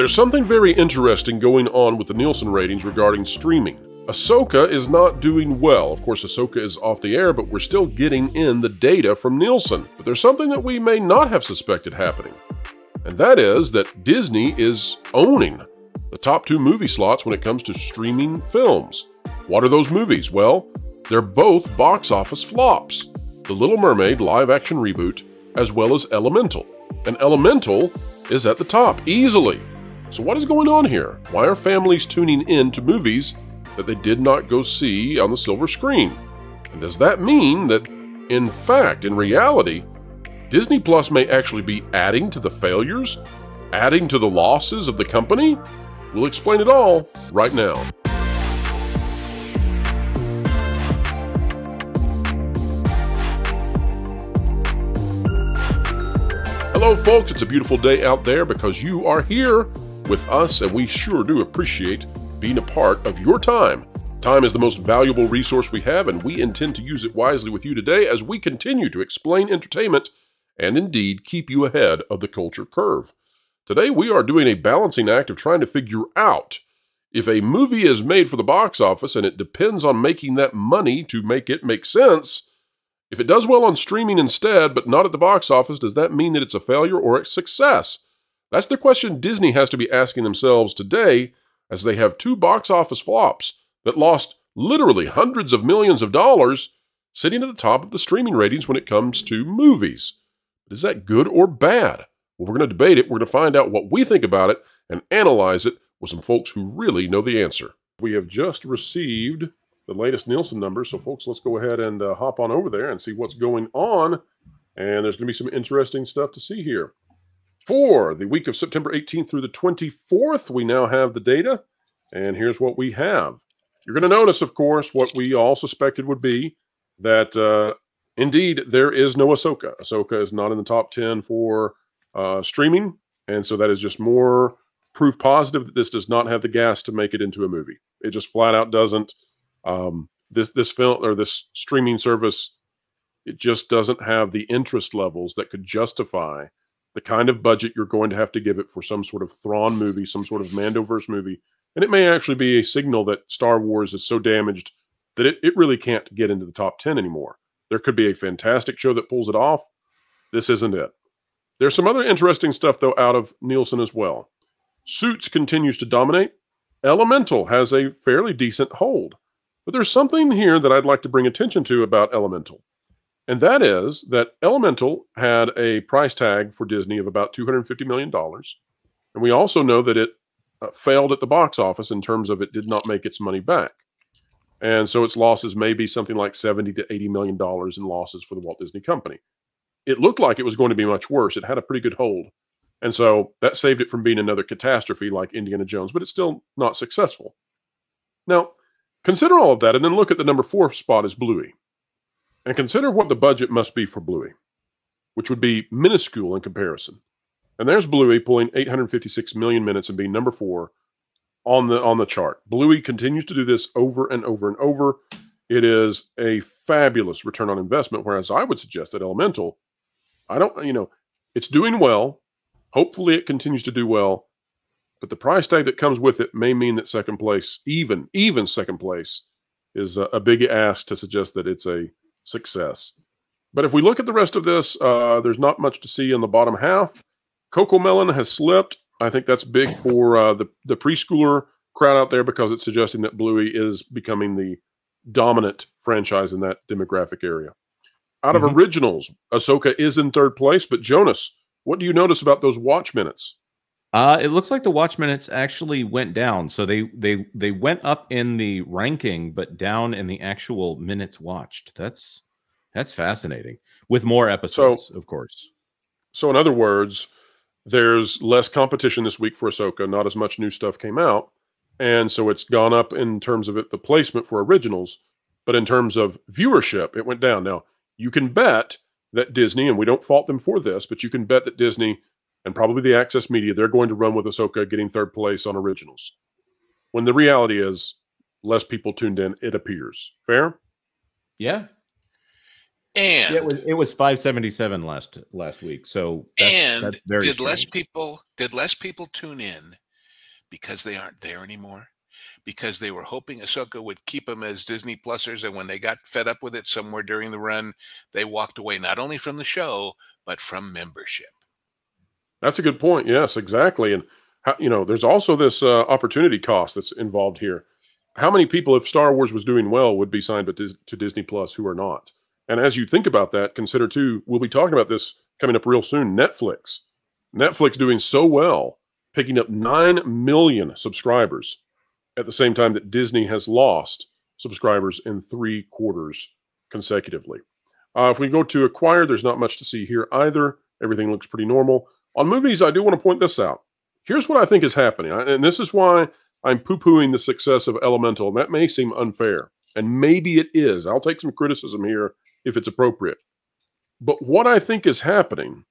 There's something very interesting going on with the Nielsen ratings regarding streaming. Ahsoka is not doing well. Of course, Ahsoka is off the air, but we're still getting in the data from Nielsen. But there's something that we may not have suspected happening. And that is that Disney is owning the top two movie slots when it comes to streaming films. What are those movies? Well, they're both box office flops The Little Mermaid live action reboot, as well as Elemental. And Elemental is at the top, easily. So, what is going on here? Why are families tuning in to movies that they did not go see on the silver screen? And does that mean that, in fact, in reality, Disney Plus may actually be adding to the failures, adding to the losses of the company? We'll explain it all right now. Hello, folks. It's a beautiful day out there because you are here with us, and we sure do appreciate being a part of your time. Time is the most valuable resource we have, and we intend to use it wisely with you today as we continue to explain entertainment and indeed keep you ahead of the culture curve. Today, we are doing a balancing act of trying to figure out if a movie is made for the box office and it depends on making that money to make it make sense if it does well on streaming instead, but not at the box office, does that mean that it's a failure or a success? That's the question Disney has to be asking themselves today as they have two box office flops that lost literally hundreds of millions of dollars sitting at the top of the streaming ratings when it comes to movies. Is that good or bad? Well, we're going to debate it. We're going to find out what we think about it and analyze it with some folks who really know the answer. We have just received the latest Nielsen numbers. So, folks, let's go ahead and uh, hop on over there and see what's going on. And there's going to be some interesting stuff to see here. For the week of September 18th through the 24th, we now have the data. And here's what we have. You're going to notice, of course, what we all suspected would be that uh, indeed there is no Ahsoka. Ahsoka is not in the top 10 for uh, streaming. And so that is just more proof positive that this does not have the gas to make it into a movie. It just flat out doesn't. Um, this this film or this streaming service, it just doesn't have the interest levels that could justify the kind of budget you're going to have to give it for some sort of Thrawn movie, some sort of Mandoverse movie, and it may actually be a signal that Star Wars is so damaged that it, it really can't get into the top 10 anymore. There could be a fantastic show that pulls it off. This isn't it. There's some other interesting stuff, though, out of Nielsen as well. Suits continues to dominate. Elemental has a fairly decent hold. But there's something here that I'd like to bring attention to about Elemental. And that is that Elemental had a price tag for Disney of about $250 million. And we also know that it uh, failed at the box office in terms of it did not make its money back. And so its losses may be something like 70 to 80 million dollars in losses for the Walt Disney Company. It looked like it was going to be much worse. It had a pretty good hold. And so that saved it from being another catastrophe like Indiana Jones, but it's still not successful. Now, Consider all of that and then look at the number four spot as Bluey. And consider what the budget must be for Bluey, which would be minuscule in comparison. And there's Bluey pulling 856 million minutes and being number four on the on the chart. Bluey continues to do this over and over and over. It is a fabulous return on investment. Whereas I would suggest that Elemental, I don't, you know, it's doing well. Hopefully, it continues to do well. But the price tag that comes with it may mean that second place, even even second place, is a, a big ask to suggest that it's a success. But if we look at the rest of this, uh, there's not much to see in the bottom half. CoComelon has slipped. I think that's big for uh, the the preschooler crowd out there because it's suggesting that Bluey is becoming the dominant franchise in that demographic area. Out of mm -hmm. originals, Ahsoka is in third place, but Jonas, what do you notice about those watch minutes? Uh, it looks like the watch minutes actually went down. So they they they went up in the ranking, but down in the actual minutes watched. That's that's fascinating. With more episodes, so, of course. So in other words, there's less competition this week for Ahsoka. Not as much new stuff came out, and so it's gone up in terms of it the placement for originals, but in terms of viewership, it went down. Now you can bet that Disney, and we don't fault them for this, but you can bet that Disney and probably the access media, they're going to run with Ahsoka getting third place on originals. When the reality is less people tuned in, it appears. Fair? Yeah. And it, was, it was 577 last last week. So that's, and that's very did strange. less people did less people tune in because they aren't there anymore because they were hoping Ahsoka would keep them as Disney Plusers. And when they got fed up with it somewhere during the run, they walked away not only from the show, but from membership. That's a good point. Yes, exactly. And, how, you know, there's also this uh, opportunity cost that's involved here. How many people, if Star Wars was doing well, would be signed to, to Disney Plus who are not? And as you think about that, consider too, we'll be talking about this coming up real soon Netflix. Netflix doing so well, picking up 9 million subscribers at the same time that Disney has lost subscribers in three quarters consecutively. Uh, if we go to acquire, there's not much to see here either. Everything looks pretty normal. On movies, I do want to point this out. Here's what I think is happening, and this is why I'm poo pooing the success of Elemental. And that may seem unfair, and maybe it is. I'll take some criticism here if it's appropriate. But what I think is happening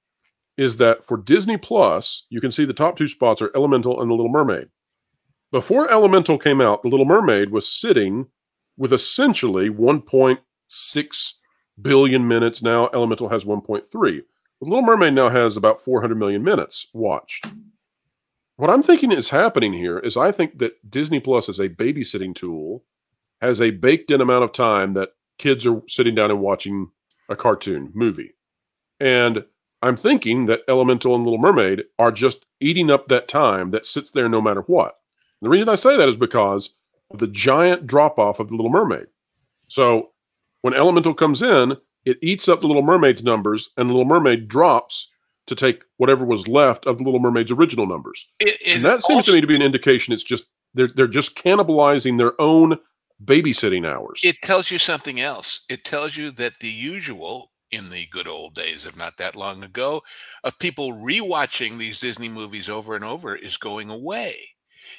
is that for Disney Plus, you can see the top two spots are Elemental and The Little Mermaid. Before Elemental came out, The Little Mermaid was sitting with essentially 1.6 billion minutes. Now Elemental has 1.3. The Little Mermaid now has about 400 million minutes watched. What I'm thinking is happening here is I think that Disney Plus is a babysitting tool, has a baked in amount of time that kids are sitting down and watching a cartoon movie. And I'm thinking that Elemental and Little Mermaid are just eating up that time that sits there no matter what. The reason I say that is because of the giant drop off of the Little Mermaid. So when Elemental comes in, it eats up the Little Mermaid's numbers, and the Little Mermaid drops to take whatever was left of the Little Mermaid's original numbers. It, it and that seems also, to me to be an indication it's just they're they're just cannibalizing their own babysitting hours. It tells you something else. It tells you that the usual in the good old days of not that long ago of people rewatching these Disney movies over and over is going away.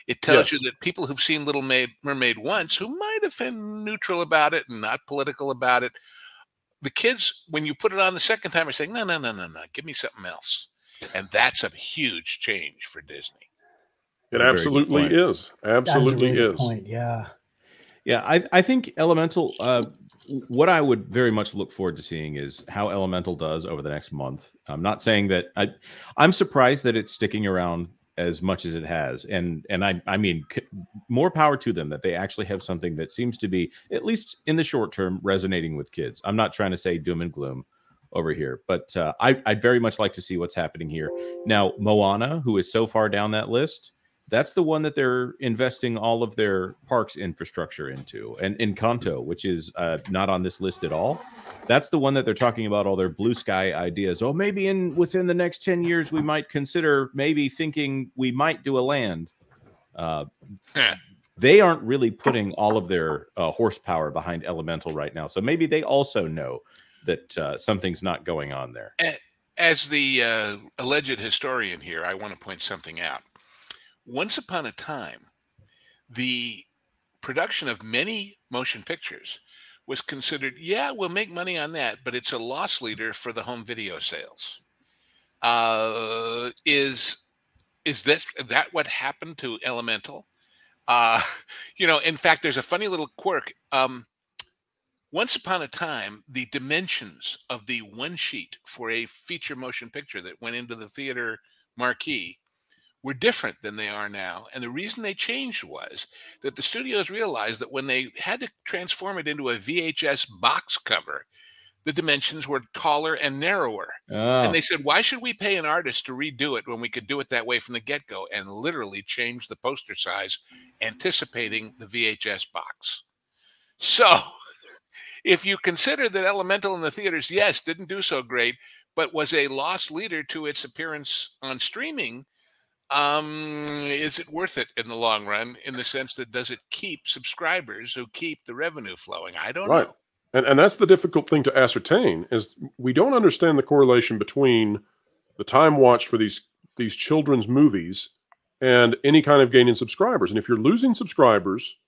It tells Yes. you that people who've seen Little Mermaid once, who might have been neutral about it and not political about it, the kids, when you put it on the second time, are saying, no, no, no, no, no, give me something else. And that's a huge change for Disney. It Very good absolutely is. That's a Absolutely really good is. point. Yeah. Yeah, I, I think Elemental. Uh, what I would very much look forward to seeing is how Elemental does over the next month. I'm not saying that I. I'm surprised that it's sticking around as much as it has, and and I I mean more power to them that they actually have something that seems to be at least in the short term resonating with kids. I'm not trying to say doom and gloom over here, but uh, I I'd very much like to see what's happening here now. Moana, who is so far down that list that's the one that they're investing all of their parks infrastructure into. And in encanto which is uh, not on this list at all that's the one that they're talking about all their blue sky ideas. Oh maybe in within the next 10 years we might consider maybe thinking we might do a land uh, they aren't really putting all of their uh, horsepower behind elemental right now. So maybe they also know that uh, something's not going on there. As the uh, alleged historian here, I want to point something out. Once upon a time, the production of many motion pictures was considered, yeah, we'll make money on that, but it's a loss leader for the home video sales. Uh, is is this that what happened to Elemental? Uh, you know, in fact, there's a funny little quirk. Um, once upon a time, the dimensions of the one sheet for a feature motion picture that went into the theater marquee were different than they are now. And the reason they changed was that the studios realized that when they had to transform it into a VHS box cover, the dimensions were taller and narrower. oh, And they said, why should we pay an artist to redo it when we could do it that way from the get go? And literally change the poster size, anticipating the VHS box. So, if you consider that Elemental in the theaters, yes, didn't do so great, but was a lost leader to its appearance on streaming, um, is it worth it in the long run? In the sense that does it keep subscribers who keep the revenue flowing? I don't Right. know. And and that's the difficult thing to ascertain is we don't understand the correlation between the time watched for these these children's movies and any kind of gain in subscribers. And if you're losing subscribers,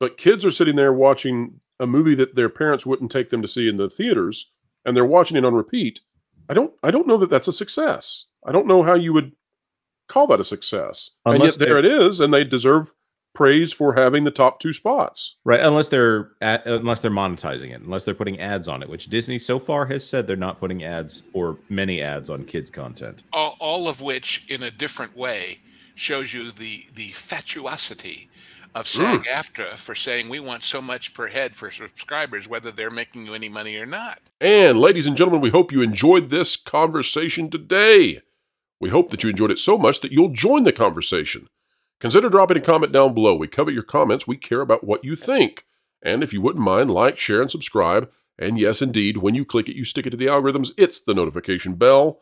but kids are sitting there watching a movie that their parents wouldn't take them to see in the theaters and they're watching it on repeat, I don't I don't know that that's a success. I don't know how you would call that a success. and yet there it is and they deserve praise for having the top two spots. Right, unless they're at, unless they're monetizing it, unless they're putting ads on it, which Disney so far has said they're not putting ads or many ads on kids content. all, all of which in a different way shows you the the fatuosity of Mm. SAG-AFTRA for saying we want so much per head for subscribers, whether they're making you any money or not. And, ladies and gentlemen, we hope you enjoyed this conversation today. We hope that you enjoyed it so much that you'll join the conversation. Consider dropping a comment down below. We covet your comments. We care about what you think. And if you wouldn't mind, like, share, and subscribe. And yes, indeed, when you click it, you stick it to the algorithms. It's the notification bell.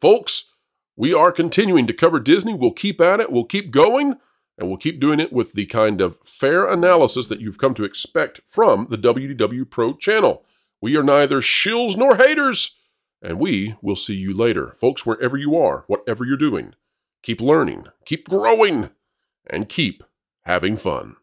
Folks, we are continuing to cover Disney. We'll keep at it. We'll keep going. And we'll keep doing it with the kind of fair analysis that you've come to expect from the WDW Pro channel. We are neither shills nor haters. And we will see you later. Folks, wherever you are, whatever you're doing, keep learning, keep growing, and keep having fun.